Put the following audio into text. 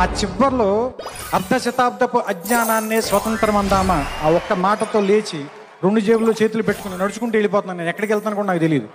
ఆ చివరిలో అర్ధ శతాబ్దపు అజ్ఞానాన్నే స్వతంత్రం అందామా? ఆ ఒక్క మాటతో లేచి రెండు జేబుల్లో చేతులు పెట్టుకుని నడుచుకుంటూ వెళ్ళిపోతున్నాను. నేను ఎక్కడికి వెళ్తాను కూడా నాకు తెలియదు